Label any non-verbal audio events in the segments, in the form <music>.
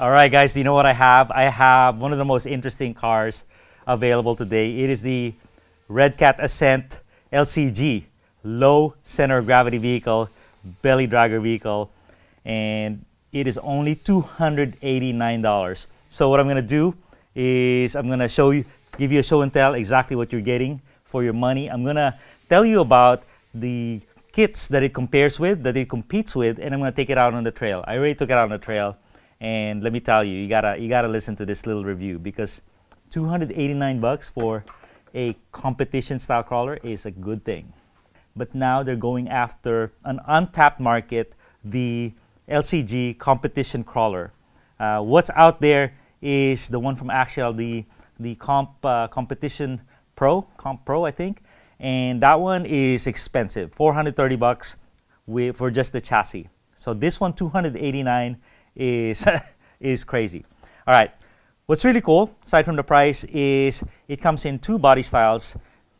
All right, guys, you know what I have? I have one of the most interesting cars available today. It is the Redcat Ascent LCG, low center of gravity vehicle, belly dragger vehicle, and it is only $289. So what I'm gonna do is I'm gonna show you, give you a show and tell exactly what you're getting for your money. I'm gonna tell you about the kits that it compares with, that it competes with, and I'm gonna take it out on the trail. I already took it out on the trail, and let me tell you, you gotta you gotta listen to this little review because 289 bucks for a competition style crawler is a good thing. But now they're going after an untapped market, the LCG competition crawler. Uh, what's out there is the one from Axial, the the comp uh, competition pro, comp pro, I think, and that one is expensive, 430 bucks with, for just the chassis. So this one, 289, is <laughs> is crazy. All right, what's really cool, aside from the price, is it comes in two body styles.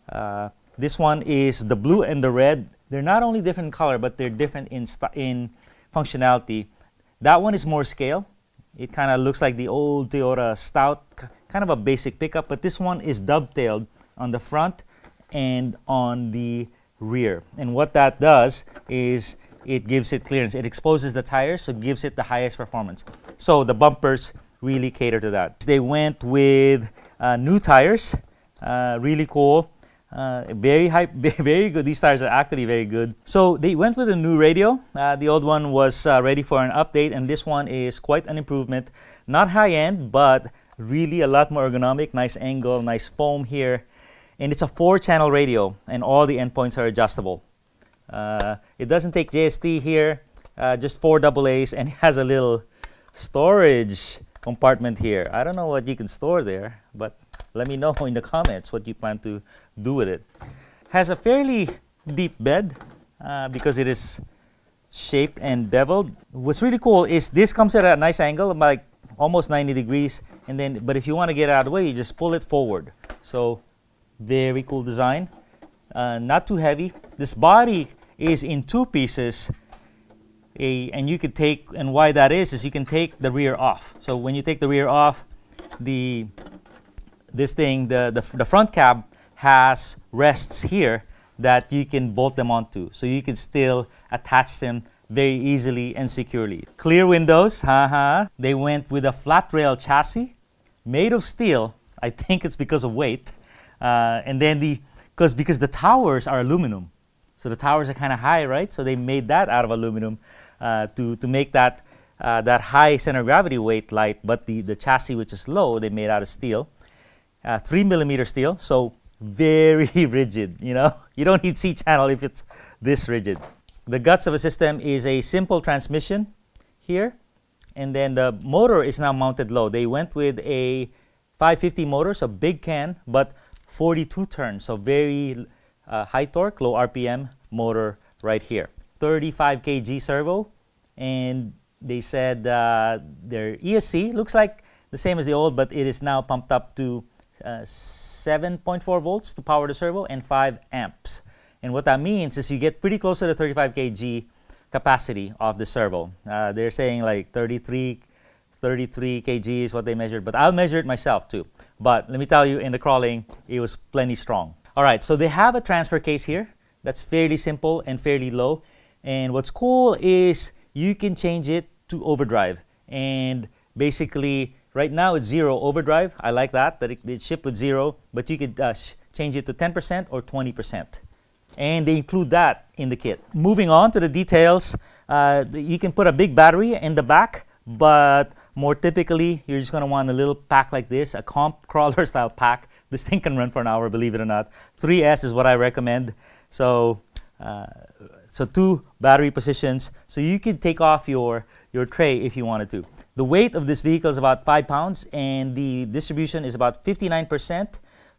Uh, this one is the blue and the red. They're not only different color, but they're different in in functionality. That one is more scale. It kind of looks like the old Toyota Stout, kind of a basic pickup, but this one is dovetailed on the front and on the rear. And what that does is it gives it clearance. It exposes the tires, so gives it the highest performance. So the bumpers really cater to that. They went with uh, new tires, uh, really cool. Uh, very high, <laughs> very good. These tires are actually very good. So they went with a new radio. Uh, the old one was uh, ready for an update, and this one is quite an improvement. Not high end, but really a lot more ergonomic. Nice angle, nice foam here, and it's a four-channel radio, and all the endpoints are adjustable. Uh, it doesn't take JST here, uh, just four double A's, and <laughs> it has a little storage compartment here. I don't know what you can store there, but let me know <laughs> in the comments what you plan to do with it. Has a fairly deep bed uh, because it is shaped and beveled. What's really cool is this comes at a nice angle, like almost 90 degrees. And then, but if you want to get out of the way, you just pull it forward. So very cool design. Uh, not too heavy. This body is in two pieces. A, and you could take, and why that is, is you can take the rear off. So when you take the rear off, the this thing, the, the, the front cab has rests here that you can bolt them onto. So you can still attach them very easily and securely. Clear windows, haha. They went with a flat rail chassis made of steel. I think it's because of weight. Uh, and then the, because because the towers are aluminum. So the towers are kind of high, right? So they made that out of aluminum uh, to, to make that, uh, that high center gravity weight light. But the, the chassis, which is low, they made out of steel uh, three millimeter steel, so very <laughs> rigid. You know, you don't need C channel if it's this rigid. The guts of a system is a simple transmission here, and then the motor is now mounted low. They went with a 550 motor, so big can, but 42 turns, so very uh, high torque, low RPM motor right here. 35 kg servo, and they said uh, their ESC looks like the same as the old, but it is now pumped up to uh, 7.4 volts to power the servo and 5 amps. And what that means is you get pretty close to the 35 kg capacity of the servo. Uh, they're saying like 33, 33 kg is what they measured, but I'll measure it myself too. But let me tell you, in the crawling, it was plenty strong. All right, so they have a transfer case here that's fairly simple and fairly low. And what's cool is you can change it to overdrive. And basically, Right now it's zero overdrive. I like that, that it, it shipped with zero, but you could uh, change it to 10% or 20%. And they include that in the kit. Moving on to the details, uh, you can put a big battery in the back, but more typically, you're just going to want a little pack like this, a comp <laughs> crawler style pack. This thing can run for an hour, believe it or not. 3S is what I recommend. So, uh, so two battery positions. So you can take off your, your tray if you wanted to. The weight of this vehicle is about 5 pounds and the distribution is about 59%,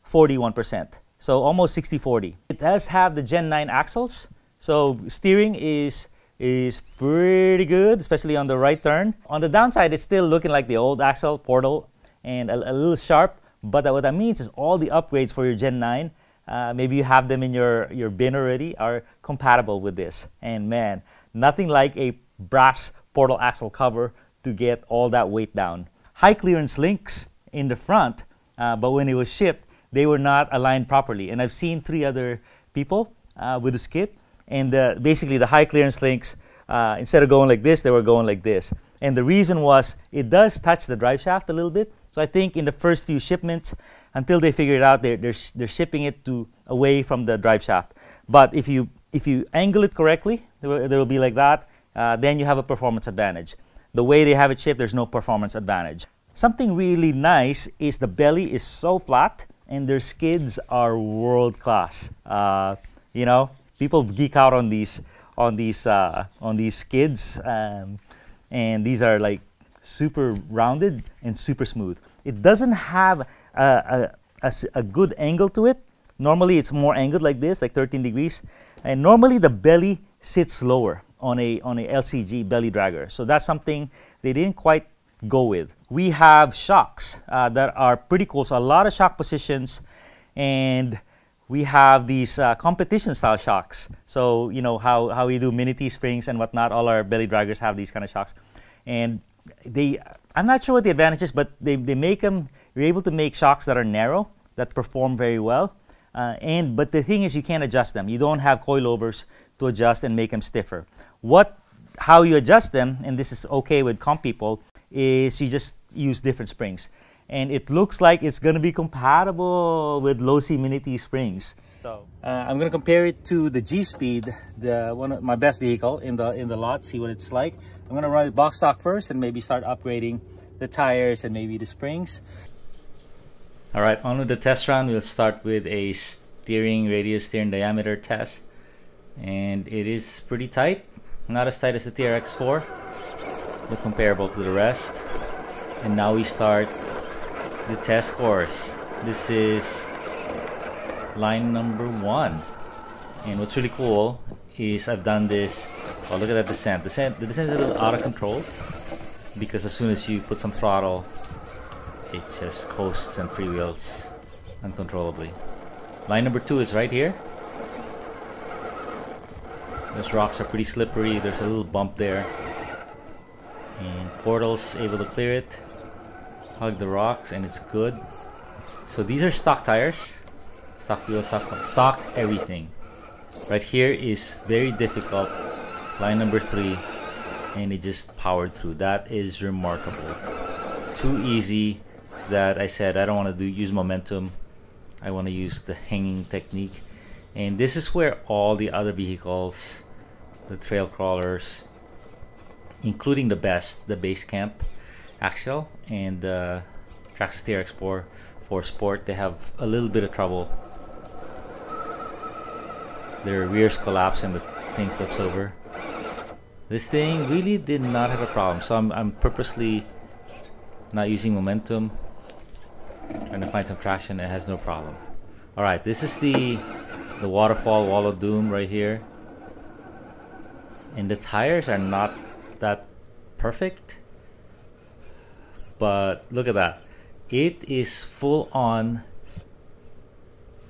41%. So almost 60-40. It does have the Gen 9 axles. So steering is is pretty good, especially on the right turn. On the downside, it's still looking like the old axle portal and a, a little sharp. But what that means is all the upgrades for your Gen 9, uh, maybe you have them in your, your bin already, are compatible with this. And man, nothing like a brass portal axle cover to get all that weight down. High clearance links in the front, uh, but when it was shipped, they were not aligned properly. And I've seen three other people uh, with this kit, and basically the high clearance links, uh, instead of going like this, they were going like this. And the reason was it does touch the drive shaft a little bit. So I think in the first few shipments, until they figure it out, they're, they're, they're shipping it to away from the drive shaft. But if you if you angle it correctly, there will, there will be like that. Uh, then you have a performance advantage. The way they have it shipped, there's no performance advantage. Something really nice is the belly is so flat and their skids are world class. Uh, you know, people geek out on these on these uh, on these skids, um, and these are like super rounded and super smooth. It doesn't have a, a, a, a good angle to it. Normally, it's more angled like this, like 13 degrees, and normally the belly sits lower on a on a LCG belly dragger. So that's something they didn't quite go with. We have shocks uh, that are pretty cool. So a lot of shock positions, and we have these uh, competition style shocks. So you know how how we do mini T springs and whatnot. All our belly draggers have these kind of shocks, and they. I'm not sure what the advantage is, but they, they make them. You're able to make shocks that are narrow that perform very well. Uh, and but the thing is, you can't adjust them. You don't have coilovers to adjust and make them stiffer. What, how you adjust them, and this is okay with comp people, is you just use different springs. And it looks like it's going to be compatible with Losi Mini T springs. So uh, I'm going to compare it to the G-Speed, the one of my best vehicle in the in the lot. See what it's like. I'm going to run it box stock first, and maybe start upgrading the tires and maybe the springs. All right, on with the test run. We'll start with a steering radius, steering diameter test, and it is pretty tight. Not as tight as the TRX4, but comparable to the rest. And now we start the test course. This is line number one. And what's really cool is I've done this. Oh, look at that descent. Descent, the descent is a little out of control because as soon as you put some throttle, it just coasts and freewheels uncontrollably. Line number two is right here. Those rocks are pretty slippery. There's a little bump there. And Portal's able to clear it. Hug the rocks and it's good. So these are stock tires. Stock wheels, stock, stock everything. Right here is very difficult. Line number three. And it just powered through. That is remarkable. Too easy that I said I don't want to do use momentum. I want to use the hanging technique. And this is where all the other vehicles, the trail crawlers, including the best, the base camp Axial and the uh, Traxxas 4 for sport, they have a little bit of trouble. Their rears collapse and the thing flips over. This thing really did not have a problem, so I'm, I'm purposely not using momentum, trying to find some traction. It has no problem. All right, this is the the waterfall wall of doom right here, and the tires are not that perfect but look at that. It is full on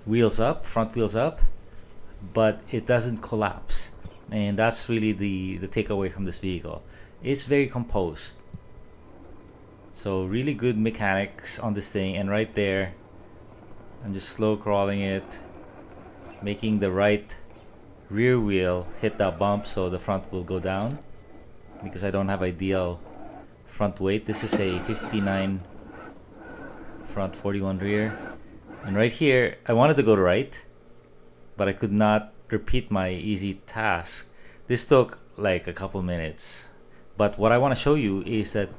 wheels up front wheels up but it doesn't collapse. And that's really the the takeaway from this vehicle. It's very composed. So really good mechanics on this thing. And right there I'm just slow crawling it making the right rear wheel hit that bump so the front will go down because I don't have ideal front weight. This is a 59 front, 41 rear. And right here, I wanted to go to right, but I could not repeat my easy task. This took like a couple minutes. But what I want to show you is that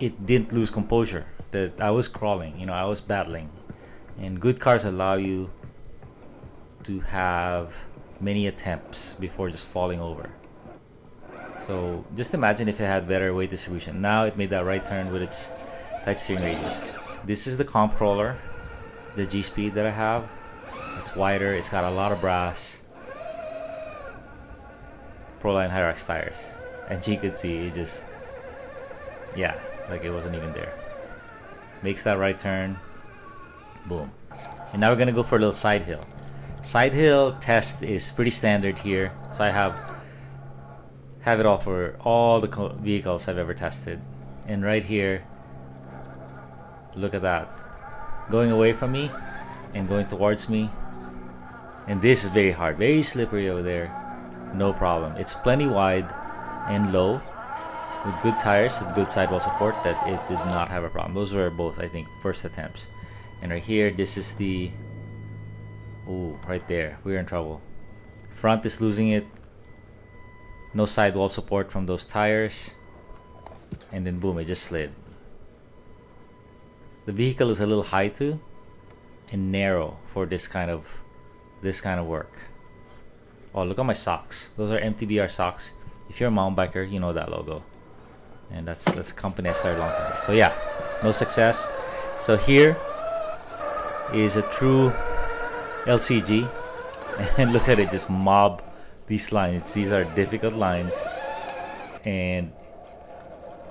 it didn't lose composure. That I was crawling, you know, I was battling. And good cars allow you to have many attempts before just falling over. So just imagine if it had better weight distribution. Now it made that right turn with its tight steering radius. This is the comp crawler, the G-Speed that I have. It's wider, it's got a lot of brass. Proline Hyrax tires. And you could see it just, yeah, like it wasn't even there. Makes that right turn, boom. And now we're gonna go for a little side hill. Side hill test is pretty standard here. So I have have it all for all the vehicles I've ever tested. And right here, look at that. Going away from me and going towards me. And this is very hard, very slippery over there. No problem. It's plenty wide and low with good tires with good sidewall support that it did not have a problem. Those were both, I think, first attempts. And right here, this is the... Ooh, right there. We're in trouble. Front is losing it. No sidewall support from those tires. And then boom, it just slid. The vehicle is a little high too and narrow for this kind of this kind of work. Oh, look at my socks. Those are MTBR socks. If you're a mountain biker, you know that logo. And that's that's a company I started a long time ago. So yeah, no success. So here is a true LCG. <laughs> And look at it, just mob these lines. These are difficult lines. And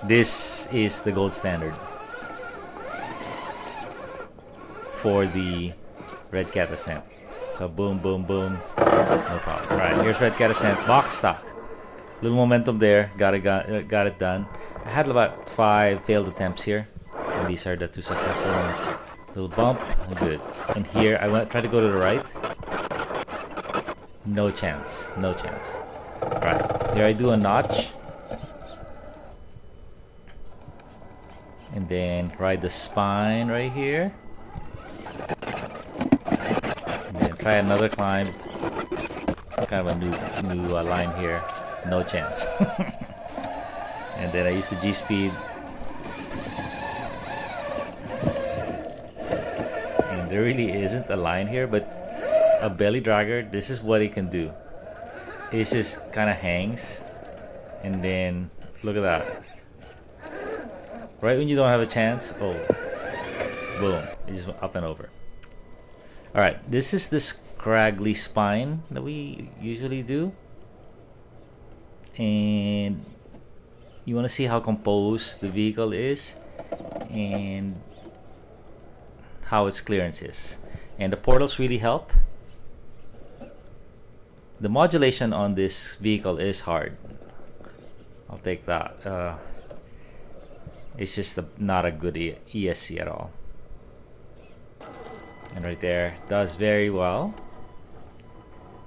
this is the gold standard for the Redcat Ascent. So boom, boom, boom. No problem. Alright, here's Redcat Ascent. Box stock. Little momentum there. Got it, got, got it done. I had about five failed attempts here. And these are the two successful ones. Little bump. Good. And here, I went try to go to the right. No chance. No chance. Alright. Here I do a notch. And then ride the spine right here. And then Try another climb. Kind of a new new uh, line here. No chance. <laughs> and then I use the G-Speed. And there really isn't a line here, but a belly dragger, this is what it can do. It just kind of hangs. And then, look at that. Right when you don't have a chance, oh, boom, it's just up and over. Alright, this is the scraggly spine that we usually do. And you want to see how composed the vehicle is and how its clearance is. And the portals really help. The modulation on this vehicle is hard. I'll take that. Uh, it's just a, not a good e ESC at all. And right there does very well.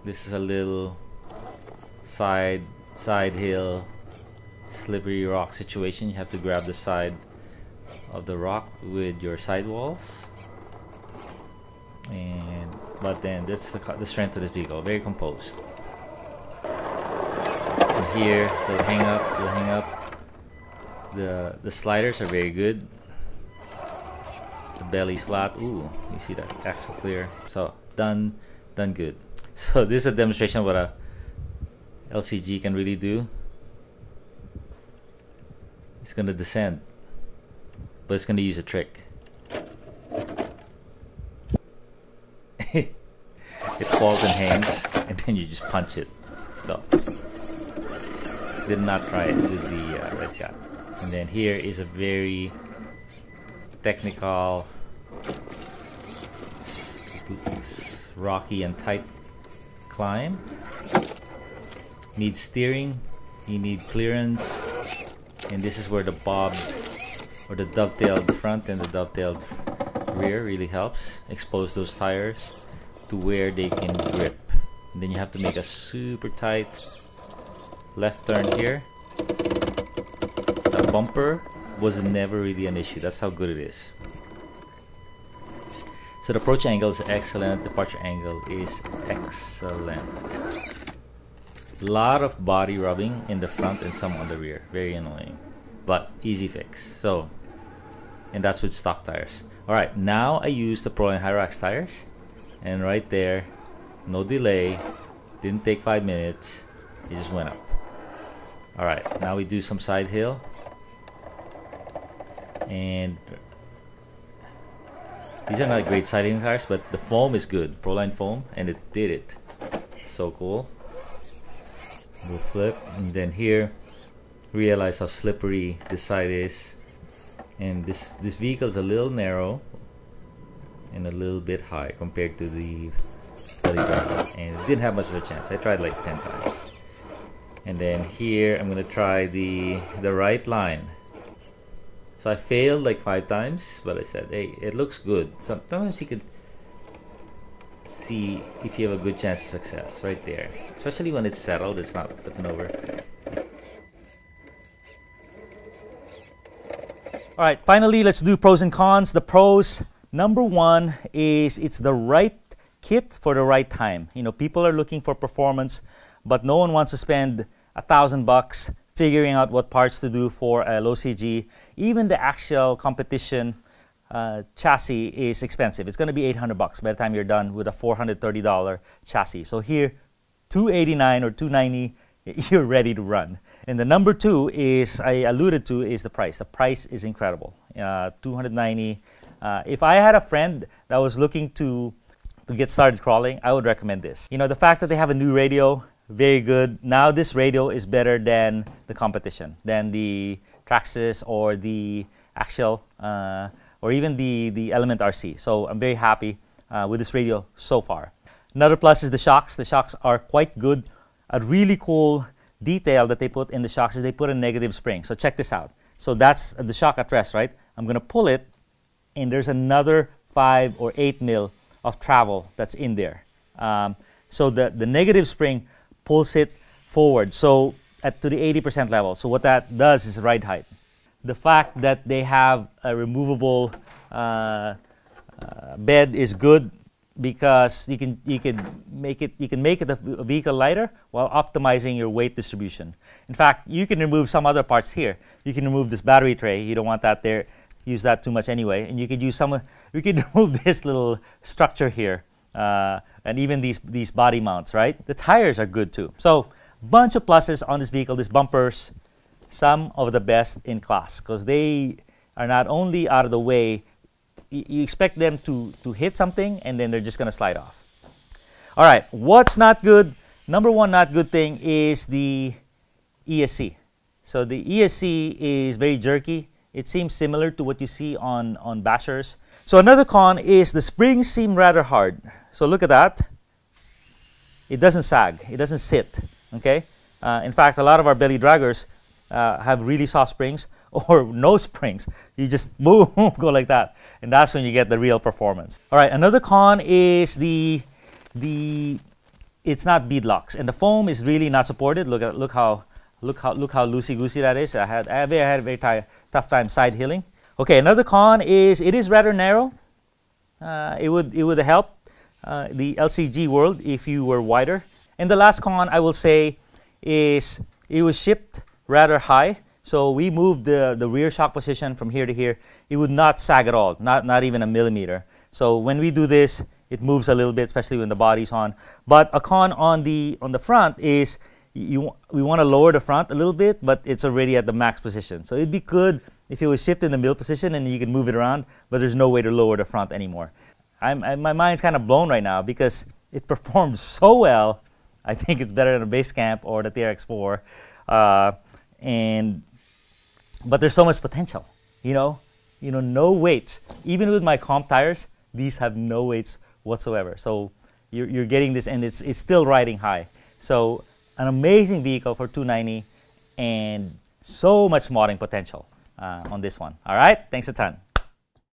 This is a little side side hill slippery rock situation. You have to grab the side of the rock with your sidewalls. And but then that's the, the strength of this vehicle very composed and here the hang up the hang up. The the sliders are very good. The belly's flat. Ooh you see that axle clear. So done done good. <laughs> So this is a demonstration of what a LCG can really do. It's gonna descend but it's gonna use a trick. <laughs> It falls and hangs and then you just punch it. So did not try it with the uh, Redcat and then here is a very technical, rocky and tight climb. Need steering, you need clearance, and this is where the bob or the dovetailed front and the dovetailed rear really helps. Expose those tires to where they can grip. And then you have to make a super tight left turn here. The bumper was never really an issue. That's how good it is. So the approach angle is excellent, departure angle is excellent. Lot of body rubbing in the front and some on the rear. Very annoying. But easy fix. So, and that's with stock tires. Alright, now I use the Pro Proline Hyrax tires. And right there, no delay, didn't take 5 minutes, it just went up. Alright, now we do some side hill. And these are not great siding cars but the foam is good proline foam and it did it. So cool. We'll flip and then here realize how slippery this side is. And this this vehicle is a little narrow and a little bit high compared to the belly driver and it didn't have much of a chance. I tried like 10 times And then here, I'm gonna try the, the right line. So I failed like five times, but I said, hey, it looks good. Sometimes you could see if you have a good chance of success right there. Especially when it's settled, it's not flipping over. All right, finally, let's do pros and cons. The pros, number one is it's the right kit for the right time. You know, people are looking for performance, but no one wants to spend a thousand bucks figuring out what parts to do for a low CG. Even the Axial competition uh, chassis is expensive. It's going to be 800 bucks by the time you're done with a $430 chassis. So here, 289 or 290, <laughs> you're ready to run. And the number two is I alluded to is the price. The price is incredible. Uh, 290. Uh, if I had a friend that was looking to to get started crawling, I would recommend this. You know, the fact that they have a new radio, very good. Now this radio is better than the competition, than the Traxxas or the Axial, uh, or even the, the Element RC. So I'm very happy uh, with this radio so far. Another plus is the shocks. The shocks are quite good. A really cool detail that they put in the shocks is they put a negative spring. So check this out. So that's the shock at rest, right? I'm gonna pull it, and there's another five or eight mil of travel that's in there. Um, so the, the negative spring pulls it forward, so at to the 80% level. So what that does is ride height. The fact that they have a removable uh, uh, bed is good because you can you can make it you can make it a vehicle lighter while optimizing your weight distribution. In fact, you can remove some other parts here. You can remove this battery tray. You don't want that there use that too much anyway. And you could use some, we could <laughs> remove this little structure here uh, and even these, these body mounts, right? The tires are good too. So bunch of pluses on this vehicle, these bumpers, some of the best in class because they are not only out of the way, you expect them to, to hit something and then they're just going to slide off. All right, what's not good? Number one not good thing is the ESC. So the ESC is very jerky. It seems similar to what you see on, on bashers. So another con is the springs seem rather hard. So look at that. It doesn't sag. It doesn't sit. Okay. Uh, in fact, a lot of our belly draggers uh, have really soft springs <laughs> or no springs. You just <laughs> boom, go like that, and that's when you get the real performance. All right. Another con is the the it's not bead locks, and the foam is really not supported. Look at look how Look how look how loosey goosey that is. I had I had a very tough time side healing. Okay, another con is it is rather narrow. Uh, it would it would help uh, the LCG world if you were wider. And the last con I will say is it was shipped rather high. So we moved the, the rear shock position from here to here. It would not sag at all, not, not even a millimeter. So when we do this, it moves a little bit, especially when the body's on. But a con on the, on the front is you, we want to lower the front a little bit, but it's already at the max position. So it'd be good if it was shipped in the middle position and you can move it around, but there's no way to lower the front anymore. I'm, I, my mind's kind of blown right now because it performs <laughs> so well. I think it's better than the Basecamp or the TRX4. Uh, and, but there's so much potential, you know? You know, no weights. Even with my comp tires, these have no weights whatsoever. So you're, you're getting this and it's, it's still riding high. So an amazing vehicle for 290 and so much modding potential uh, on this one. All right, thanks a ton.